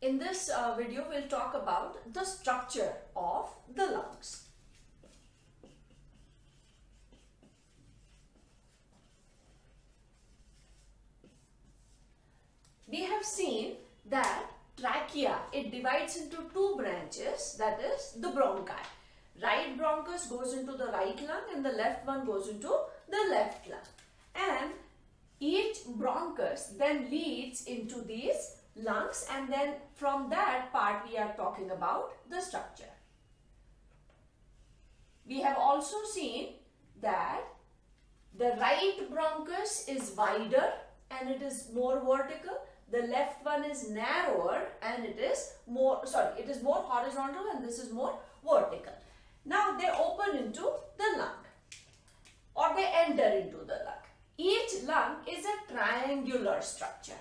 in this uh, video we'll talk about the structure of the lungs. We have seen that trachea, it divides into two branches that is the bronchi. Right bronchus goes into the right lung and the left one goes into the left lung. And each bronchus then leads into these lungs and then from that part we are talking about the structure. We have also seen that the right bronchus is wider and it is more vertical. The left one is narrower and it is more, sorry, it is more horizontal and this is more vertical. Now they open into the lung or they enter into the lung. Each lung is a triangular structure.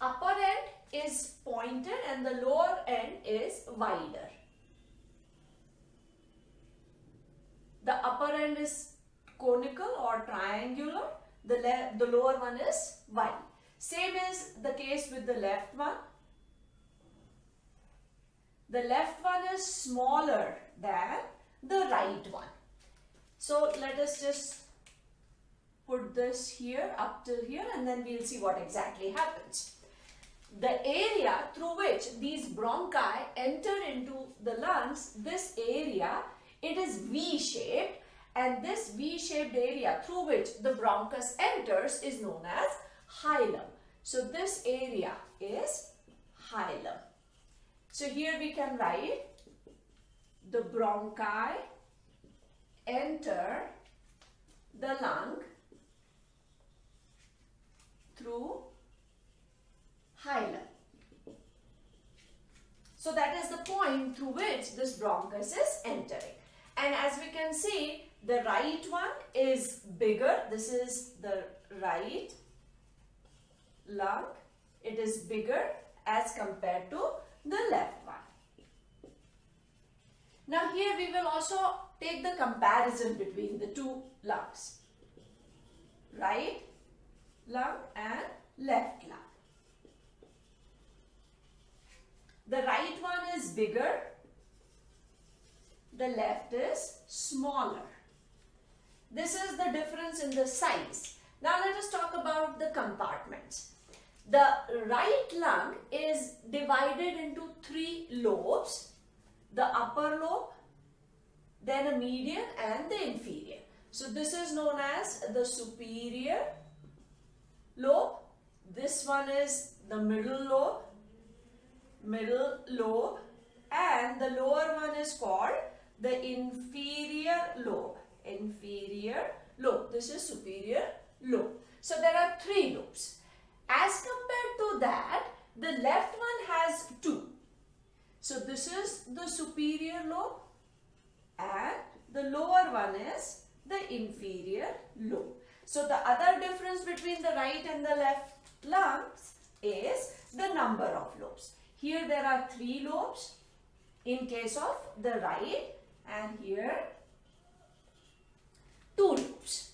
Upper end is pointed and the lower end is wider. The upper end is conical or triangular. The, the lower one is wide. Same is the case with the left one. The left one is smaller than the right one. So let us just put this here up till here and then we'll see what exactly happens. The area through which these bronchi enter into the lungs, this area, it is V-shaped and this V-shaped area through which the bronchus enters is known as hilum. So this area is hilum. So here we can write the bronchi enter the lung through hilum. So that is the point through which this bronchus is entering. And as we can see, the right one is bigger. This is the right lung. It is bigger as compared to the left one. Now here we will also take the comparison between the two lungs. Right lung and left lung. The right one is bigger. The left is smaller. This is the difference in the size. Now let us talk about the compartments. The right lung is divided into three lobes. The upper lobe, then a median and the inferior. So this is known as the superior lobe. This one is the middle lobe, middle lobe and the lower one is called the inferior lobe. Inferior lobe. This is superior lobe. So there are three lobes. As compared to that, the left one has two. So this is the superior lobe and the lower one is the inferior lobe. So the other difference between the right and the left lungs is the number of lobes. Here there are three lobes in case of the right and here two lobes.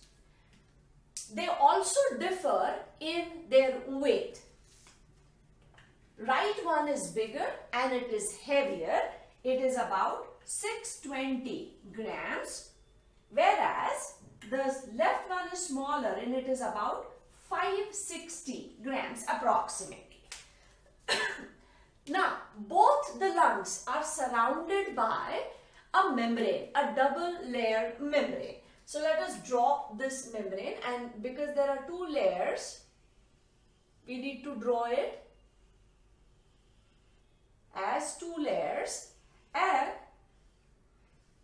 They also differ in their weight. Right one is bigger and it is heavier. It is about 620 grams whereas the left one is smaller and it is about 560 grams approximately. now both the lungs are surrounded by a membrane, a double layered membrane. So let us draw this membrane and because there are two layers, we need to draw it as two layers and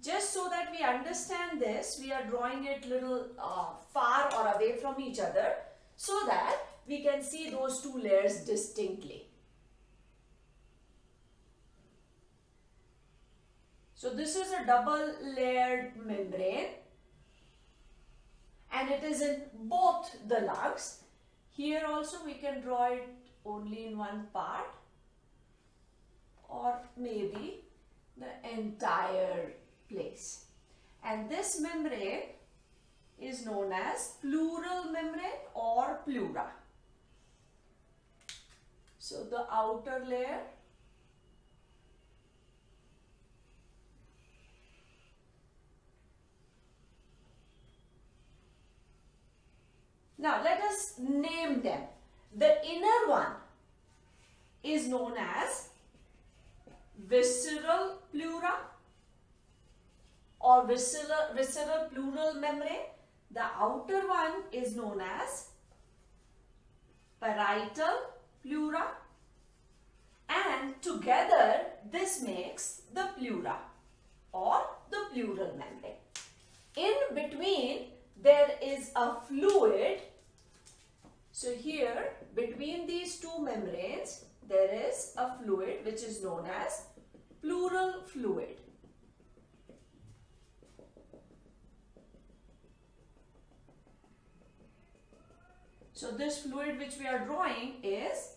just so that we understand this, we are drawing it little uh, far or away from each other so that we can see those two layers distinctly. So this is a double layered membrane and it is in both the lungs. Here also we can draw it only in one part or maybe the entire place. And this membrane is known as pleural membrane or pleura. So the outer layer Now let us name them. The inner one is known as visceral pleura or visceral, visceral pleural membrane. The outer one is known as parietal pleura and together this makes the pleura or the pleural membrane. In between there is a fluid. So here between these two membranes there is a fluid which is known as pleural fluid. So this fluid which we are drawing is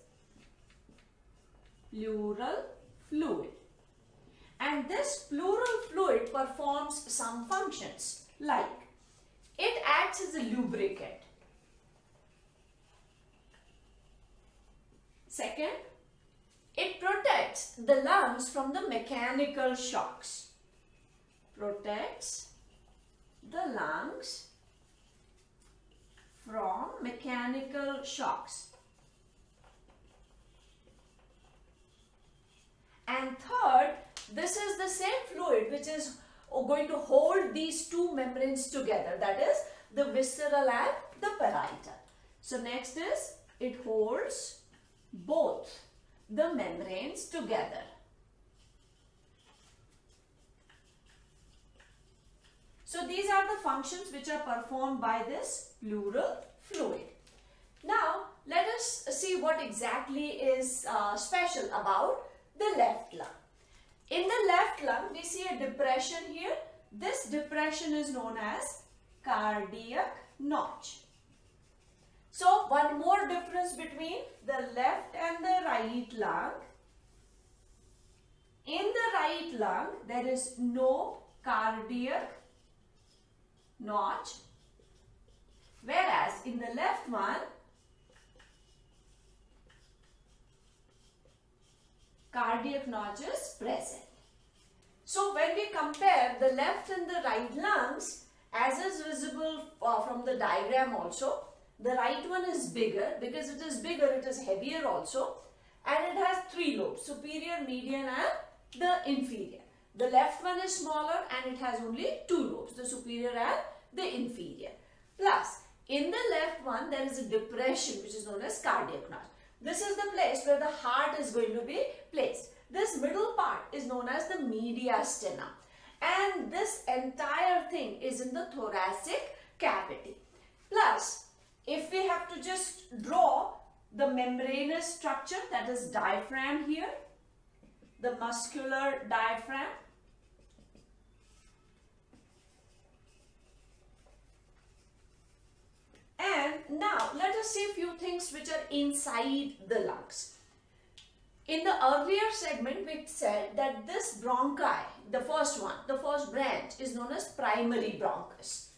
pleural fluid. And this pleural fluid performs some functions like it acts as a lubricant. Second, it protects the lungs from the mechanical shocks. Protects the lungs from mechanical shocks. And third, this is the same fluid which is going to hold these two membranes together. That is the visceral and the parietal. So next is it holds both the membranes together. So these are the functions which are performed by this pleural fluid. Now let us see what exactly is uh, special about the left lung. In the left lung we see a depression here. This depression is known as cardiac notch. So one more difference between the left and the right lung. In the right lung there is no cardiac notch whereas in the left one cardiac notch is present. So when we compare the left and the right lungs as is visible uh, from the diagram also the right one is bigger because it is bigger it is heavier also and it has three lobes superior median and the inferior. The left one is smaller and it has only two lobes, the superior and the inferior. Plus, in the left one, there is a depression which is known as cardiac notch. This is the place where the heart is going to be placed. This middle part is known as the mediastinum. And this entire thing is in the thoracic cavity. Plus, if we have to just draw the membranous structure that is diaphragm here, the muscular diaphragm And now let us see a few things which are inside the lungs. In the earlier segment we said that this bronchi, the first one, the first branch is known as primary bronchus.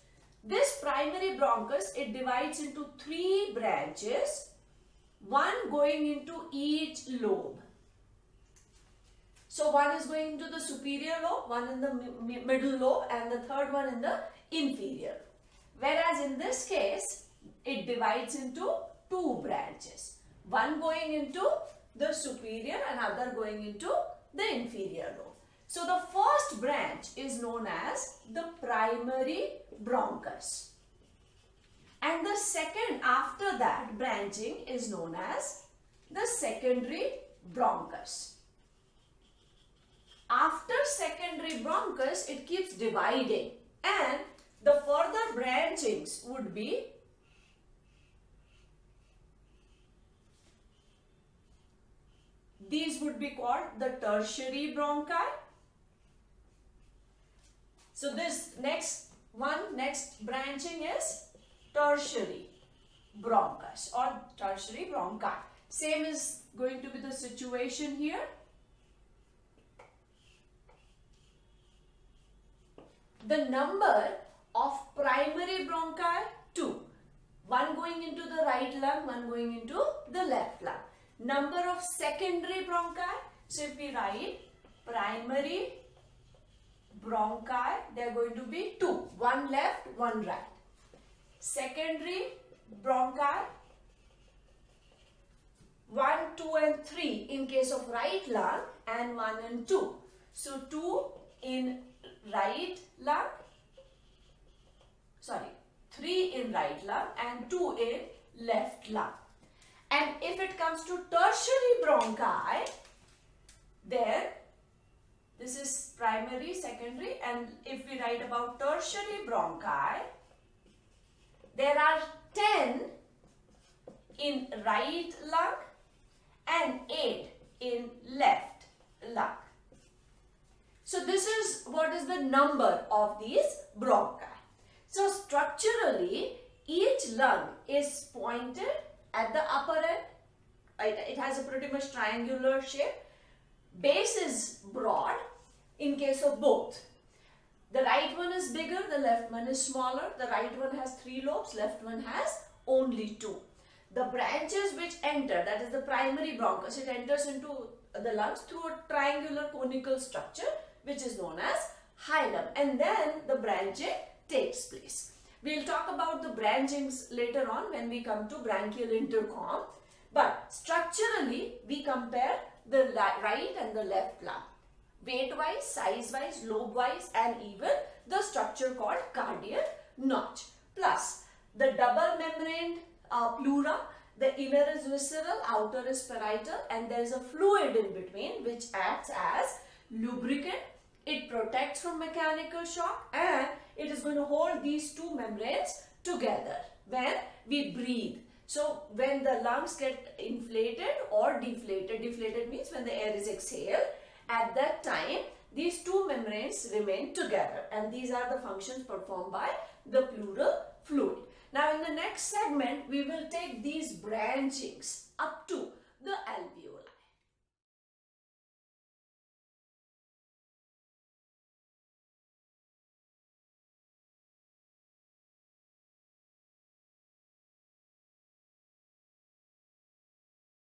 This primary bronchus, it divides into three branches, one going into each lobe. So one is going into the superior lobe, one in the middle lobe and the third one in the inferior. Whereas in this case, it divides into two branches. One going into the superior and other going into the inferior lobe. So the first branch is known as the primary bronchus. And the second after that branching is known as the secondary bronchus. After secondary bronchus, it keeps dividing and the further branchings would be These would be called the tertiary bronchi. So this next one, next branching is tertiary bronchus or tertiary bronchi. Same is going to be the situation here. The number of primary bronchi, two. One going into the right lung, one going into the left lung. Number of secondary bronchi, so if we write primary bronchi, they are going to be two. One left, one right. Secondary bronchi, 1, 2 and 3 in case of right lung and 1 and 2. So 2 in right lung, sorry, 3 in right lung and 2 in left lung. And if it comes to tertiary bronchi, there this is primary, secondary and if we write about tertiary bronchi, there are 10 in right lung and 8 in left lung. So this is what is the number of these bronchi. So structurally each lung is pointed at the upper end. It has a pretty much triangular shape. Base is broad in case of both. The right one is bigger, the left one is smaller. The right one has three lobes, left one has only two the branches which enter, that is the primary bronchus, it enters into the lungs through a triangular conical structure which is known as hilum and then the branching takes place. We'll talk about the branchings later on when we come to bronchial intercom. But structurally, we compare the right and the left lung. Weight-wise, size-wise, lobe-wise and even the structure called cardiac notch. Plus, the double membrane uh, pleura. The inner is visceral, outer is parietal and there is a fluid in between which acts as lubricant. It protects from mechanical shock and it is going to hold these two membranes together when we breathe. So when the lungs get inflated or deflated, deflated means when the air is exhaled, at that time these two membranes remain together and these are the functions performed by the pleural fluid. Now in the next segment, we will take these branchings up to the alveoli.